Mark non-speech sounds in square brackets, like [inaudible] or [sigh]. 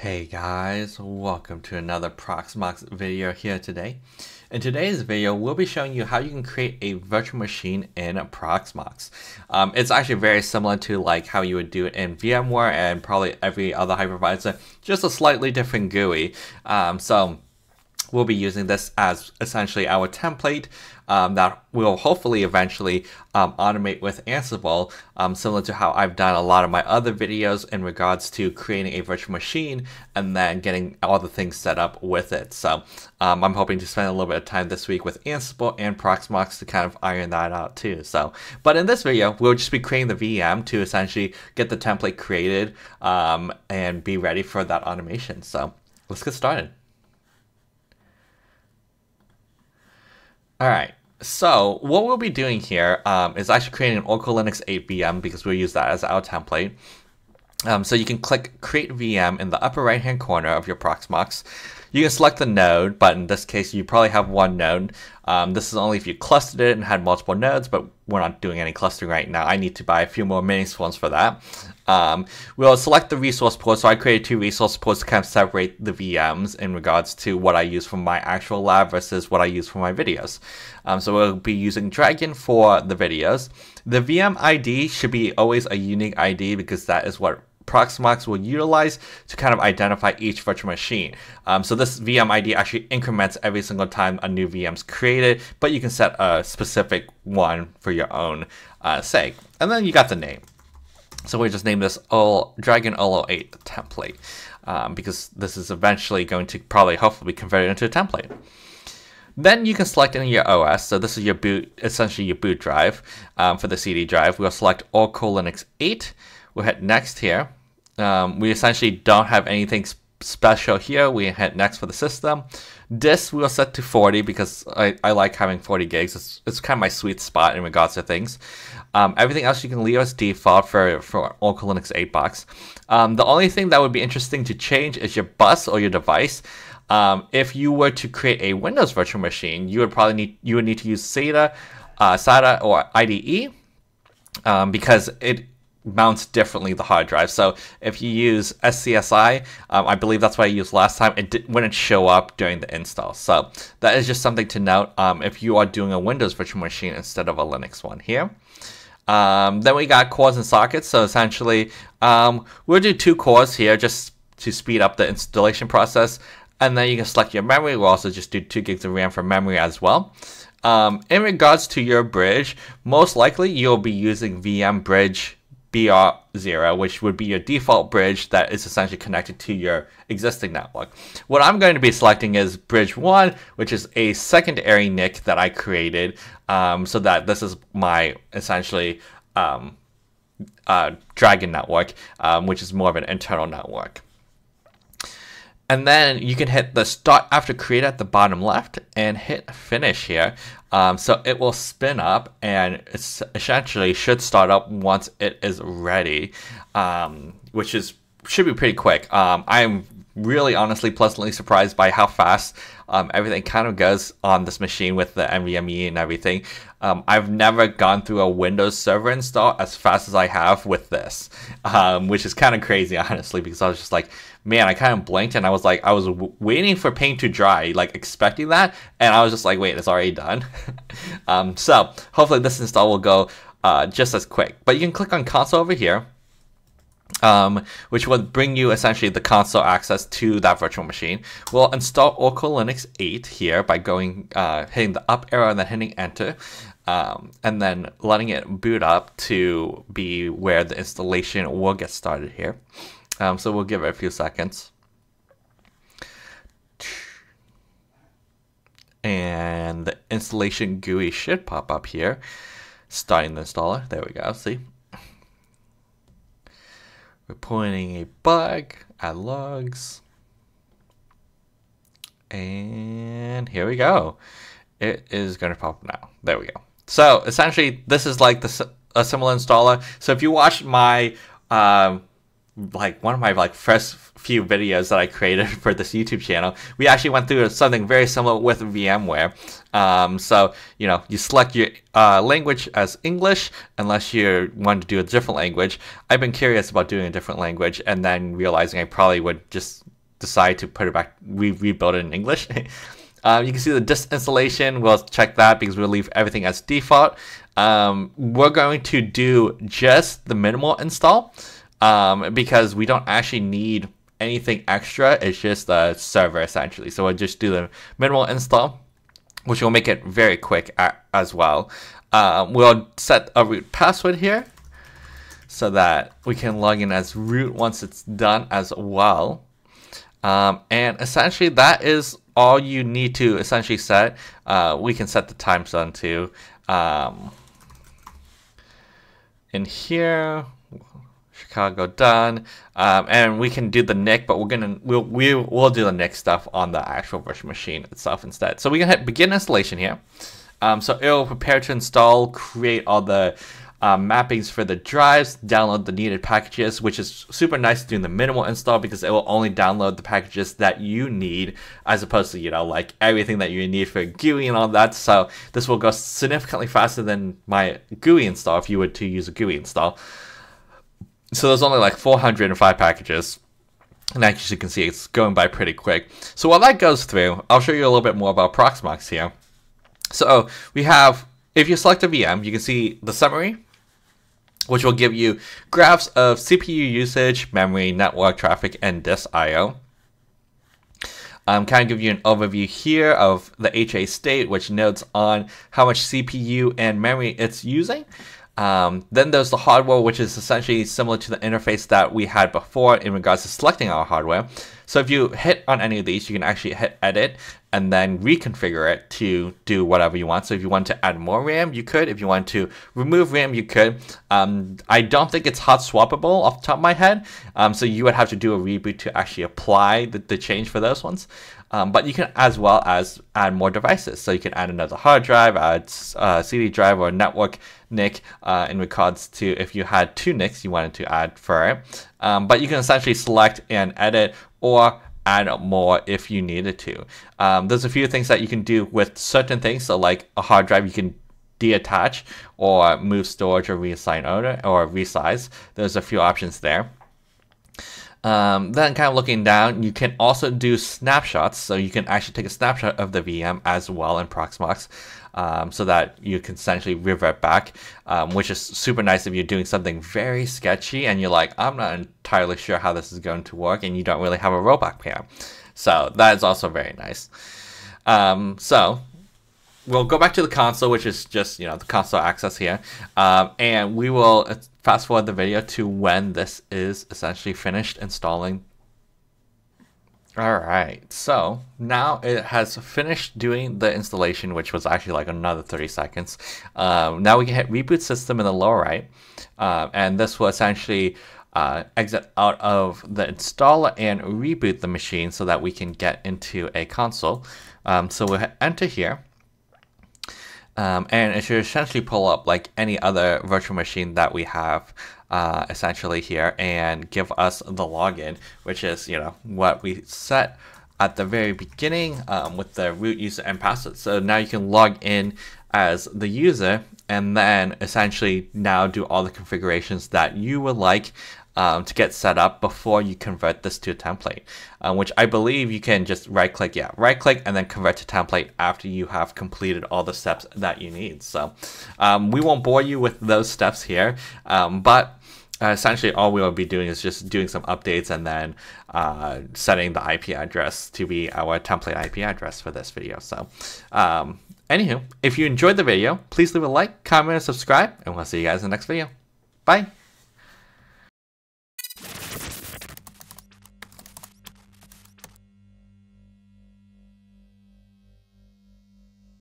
Hey guys, welcome to another Proxmox video here today. In today's video, we'll be showing you how you can create a virtual machine in Proxmox. Um, it's actually very similar to like how you would do it in VMware and probably every other hypervisor, just a slightly different GUI. Um, so we'll be using this as essentially our template um, that will hopefully eventually um, automate with Ansible, um, similar to how I've done a lot of my other videos in regards to creating a virtual machine and then getting all the things set up with it. So um, I'm hoping to spend a little bit of time this week with Ansible and Proxmox to kind of iron that out too. So, but in this video, we'll just be creating the VM to essentially get the template created um, and be ready for that automation. So let's get started. All right. So what we'll be doing here um, is actually creating an Oracle Linux 8 VM because we'll use that as our template. Um, so you can click Create VM in the upper right hand corner of your Proxmox. You can select the node, but in this case, you probably have one node. Um, this is only if you clustered it and had multiple nodes, but we're not doing any clustering right now. I need to buy a few more mini spawns for that. Um, we'll select the resource pool. So I created two resource pools to kind of separate the VMs in regards to what I use for my actual lab versus what I use for my videos. Um, so we'll be using Dragon for the videos. The VM ID should be always a unique ID because that is what Proxmox will utilize to kind of identify each virtual machine. Um, so this VM ID actually increments every single time a new VM is created, but you can set a specific one for your own uh, sake. And then you got the name. So we just name this all Dragon 008 template um, because this is eventually going to probably hopefully be converted into a template. Then you can select in your OS. So this is your boot, essentially your boot drive um, for the CD drive. We'll select all Oracle Linux 8. We'll hit next here. Um, we essentially don't have anything special here. We hit next for the system. Disk we'll set to 40 because I, I like having 40 gigs. It's, it's kind of my sweet spot in regards to things. Um, everything else you can leave as default for, for Oracle Linux 8 box. Um, the only thing that would be interesting to change is your bus or your device. Um, if you were to create a Windows virtual machine, you would probably need you would need to use SATA, uh, SATA or IDE um, because it mounts differently the hard drive. So if you use SCSI, um, I believe that's what I used last time, it did, wouldn't show up during the install. So that is just something to note um, if you are doing a Windows virtual machine instead of a Linux one here. Um, then we got cores and sockets. So essentially, um, we'll do two cores here just to speed up the installation process. And then you can select your memory. We'll also just do 2 gigs of RAM for memory as well. Um, in regards to your bridge, most likely you'll be using VM Bridge BR0, which would be your default bridge that is essentially connected to your existing network. What I'm going to be selecting is bridge 1, which is a secondary NIC that I created um, so that this is my essentially um, uh, Dragon network, um, which is more of an internal network. And then you can hit the start after create at the bottom left and hit finish here. Um, so it will spin up and it essentially should start up once it is ready, um, which is should be pretty quick. Um, I'm really honestly pleasantly surprised by how fast um, everything kind of goes on this machine with the NVMe and everything. Um, I've never gone through a Windows Server install as fast as I have with this, um, which is kind of crazy, [laughs] honestly, because I was just like, man, I kind of blinked and I was like, I was waiting for paint to dry, like expecting that, and I was just like, wait, it's already done. [laughs] um, so hopefully this install will go uh, just as quick. But you can click on console over here um, which will bring you essentially the console access to that virtual machine. We'll install Oracle Linux 8 here by going uh, hitting the up arrow and then hitting enter. Um, and then letting it boot up to be where the installation will get started here. Um, so we'll give it a few seconds. And the installation GUI should pop up here. Starting the installer. There we go. See? Reporting a bug, at logs. And here we go. It is going to pop now. There we go. So essentially, this is like the, a similar installer. So if you watch my, um, like one of my like first few videos that I created [laughs] for this YouTube channel, we actually went through something very similar with VMware. Um, so, you know, you select your uh, language as English unless you want to do a different language. I've been curious about doing a different language and then realizing I probably would just decide to put it back, re- rebuild it in English. um, [laughs] you can see the disk installation. We'll check that because we'll leave everything as default. Um, we're going to do just the minimal install um, because we don't actually need anything extra. It's just a server essentially. So we'll just do the minimal install, which will make it very quick as well. Um, we'll set a root password here so that we can log in as root once it's done as well. Um, and essentially that is all you need to essentially set. Uh, we can set the time zone too. Um, in here, Chicago done. Um, and we can do the NIC, but we're gonna we'll we will do the NIC stuff on the actual virtual machine itself instead. So we can hit begin installation here. Um, so it will prepare to install, create all the um, mappings for the drives, download the needed packages, which is super nice doing the minimal install because it will only download the packages that you need as opposed to, you know, like everything that you need for GUI and all that. So this will go significantly faster than my GUI install if you were to use a GUI install. So there's only like 405 packages. And as you can see, it's going by pretty quick. So while that goes through, I'll show you a little bit more about Proxmox here. So we have, if you select a VM, you can see the summary, which will give you graphs of CPU usage, memory, network traffic, and disk I/O. Um, kind of give you an overview here of the HA state, which notes on how much CPU and memory it's using. Um, then there's the hardware, which is essentially similar to the interface that we had before in regards to selecting our hardware. So if you hit on any of these, you can actually hit edit and then reconfigure it to do whatever you want. So if you want to add more RAM, you could. If you want to remove RAM, you could. Um, I don't think it's hot swappable off the top of my head. Um, so you would have to do a reboot to actually apply the, the change for those ones. Um, but you can as well as add more devices. So you can add another hard drive, add a uh, CD drive or network NIC uh, in regards to if you had two NICs you wanted to add for it. Um, but you can essentially select and edit or add more if you needed to. Um, there's a few things that you can do with certain things. So like a hard drive, you can deattach or move storage or reassign owner or resize. There's a few options there. Um, then kind of looking down, you can also do snapshots. So you can actually take a snapshot of the VM as well in Proxmox um, so that you can essentially revert back, um, which is super nice if you're doing something very sketchy and you're like, I'm not entirely sure how this is going to work and you don't really have a rollback plan. So that is also very nice. Um, so we'll go back to the console, which is just, you know, the console access here. Um, and we will uh, fast forward the video to when this is essentially finished installing. All right, so now it has finished doing the installation, which was actually like another 30 seconds. Um, now we can hit reboot system in the lower right, uh, and this will essentially uh, exit out of the installer and reboot the machine so that we can get into a console. Um, so we'll enter here. Um, and it should essentially pull up like any other virtual machine that we have uh, essentially here and give us the login, which is, you know, what we set at the very beginning um, with the root user and password. So now you can log in as the user and then essentially now do all the configurations that you would like um, to get set up before you convert this to a template, um, which I believe you can just right click, yeah, right click and then convert to template after you have completed all the steps that you need. So um, we won't bore you with those steps here, um, but uh, essentially all we will be doing is just doing some updates and then uh, setting the IP address to be our template IP address for this video. So um, anywho, if you enjoyed the video, please leave a like, comment, and subscribe, and we'll see you guys in the next video. Bye!